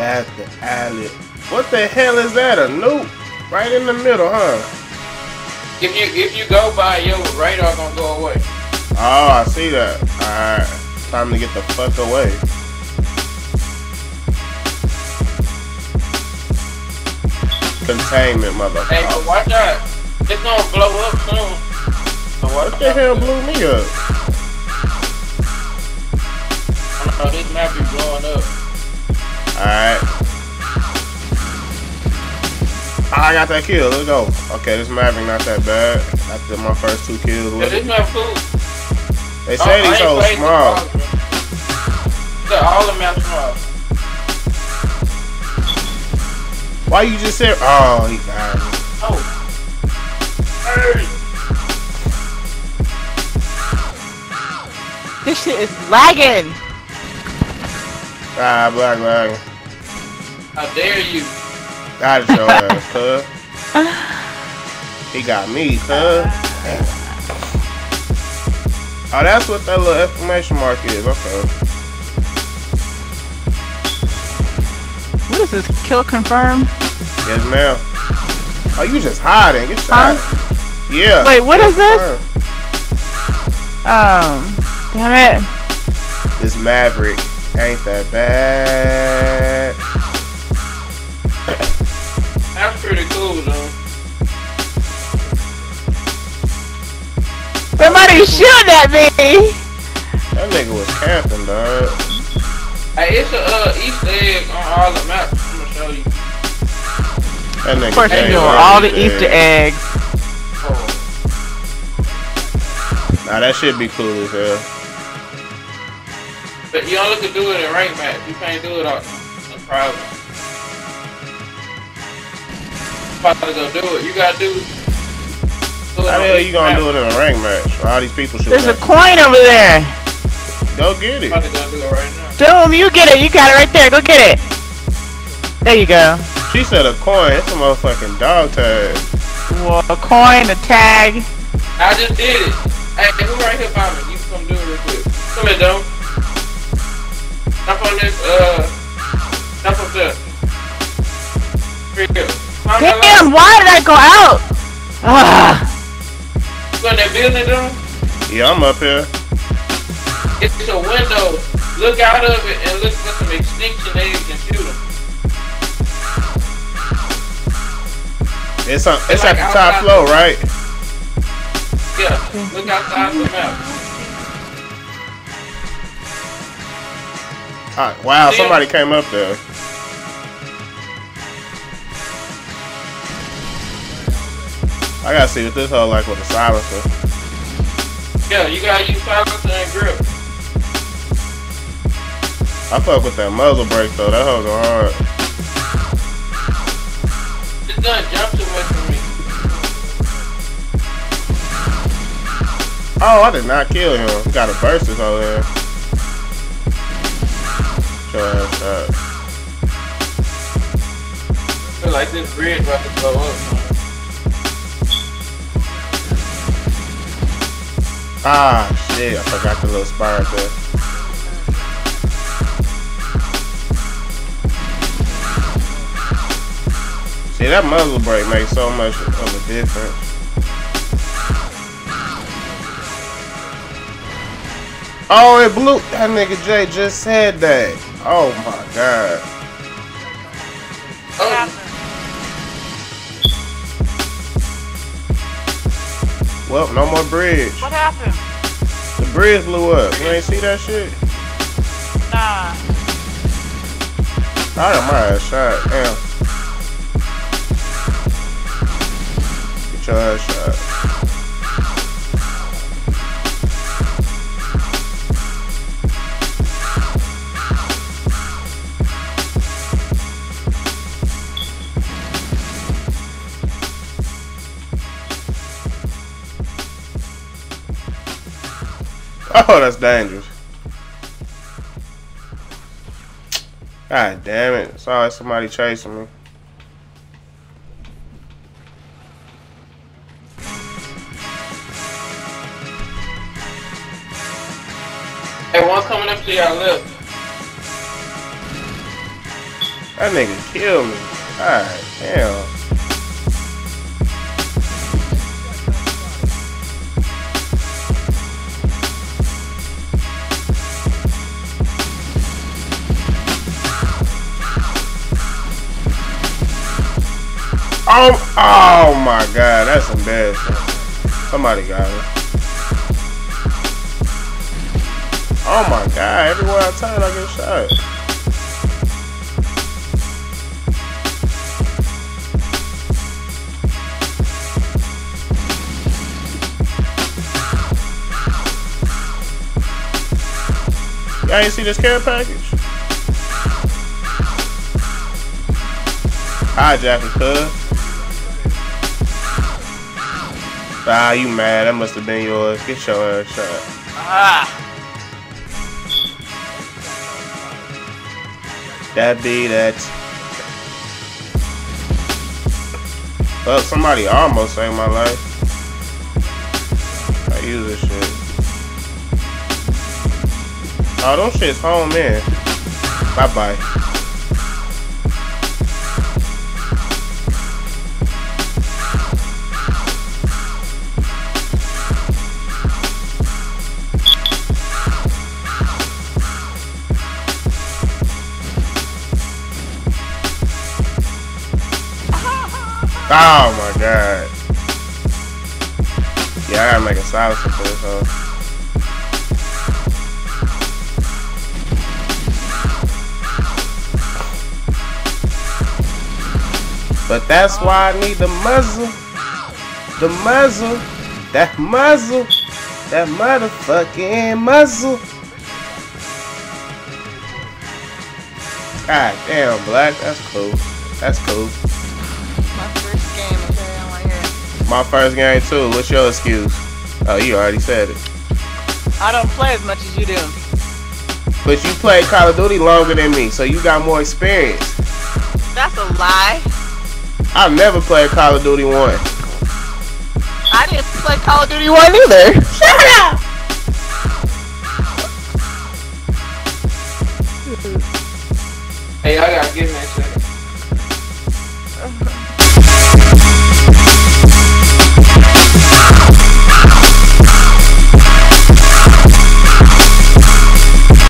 At the alley. What the hell is that? A nuke? Right in the middle, huh? If you if you go by, your radar gonna go away. Oh, I see that. Alright. Time to get the fuck away. Containment, motherfucker. Hey, but watch out. It's gonna blow up soon. So what the hell blew me up? Oh, this map is blowing up. Alright. I got that kill. Let's go. Okay, this Maverick not that bad. I did my first two kills. Yeah, this map cool. They say he's so small. Look, all the maps small. Why you just said? Oh, he got me. Oh. Hey. This shit is lagging. Ah, black lag. How dare you? Got your ass, cuz. He got me, cuz. Oh, that's what that little exclamation mark is. Okay. What is this? Kill confirmed? Yes, ma'am. Oh, you just hiding. Get shot. Huh? Yeah. Wait, what is this? Um, damn it. This Maverick ain't that bad. Somebody shooting at me! That nigga was camping, dog. Hey, it's a uh, Easter egg on all the maps. I'm gonna show you. That nigga Of course, you know all the Easter eggs. Oh. Nah, that should be cool as hell. But you only can do it in rank match. You can't do it on in private. About to go do it. You gotta do. Do it How the hell you each gonna do it in a ring match? All these people should There's a coin over there. go get it. About to do it right now. Doom, you get it. You got it right there. Go get it. There you go. She said a coin. It's a motherfucking dog tag. Well, a coin, a tag. I just did it. Hey, who right here by me? You can come do it real quick. Come here, Dome. Jump on this, uh, jump up there. Here you go. Climb that ladder. Damn, why did I go out? Ah, You in that? Yeah, I'm up here. It's a window. Look out of it and look for some extinction eggs and shoot them. It's on. It's like at the top floor, right? Yeah, look outside the map. Ah, wow, See somebody came up there. I gotta see what this hoe like with the silencer. Yeah, you gotta use silencer and grip. I fuck with that muzzle brake though. That hoe go hard. This gun jumped too much for me. Oh, I did not kill him. He got a burst this over there. Your ass shot. feel like this bridge about to blow up. Ah, shit. I forgot the little right there. See, that muzzle brake makes so much of a difference. Oh, it blew. That nigga Jay just said that. Oh my god. Well, no more bridge. what happened? The bridge blew up. You ain't see that shit? Nah. I got my ass shot. Damn. Get your ass shot. Oh, that's dangerous. God damn it. Sorry, somebody chasing me. hey, one coming up to your left. That nigga killed me. God damn. Oh, oh my god, that's some embarrassing. Somebody got it. Oh my god, everywhere I turn I get shot. Y'all ain't see this care package? Hijack it, cuz. Ah, you mad. That must have been yours. Get your ass shot. Ah. That be that. Well, somebody almost saved my life. I use this shit. Oh, those shit's home in. Bye Oh my god. Yeah, I gotta make a silencer for this huh? But that's why I need the muzzle. The muzzle. That muzzle. That motherfucking muzzle. God damn, black. That's cool. That's cool. My first game too. What's your excuse? Oh, you already said it. I don't play as much as you do. But you played Call of Duty longer than me, so you got more experience. That's a lie. I've never played Call of Duty 1. I didn't play Call of Duty 1 either. Shut up! Hey, I gotta get me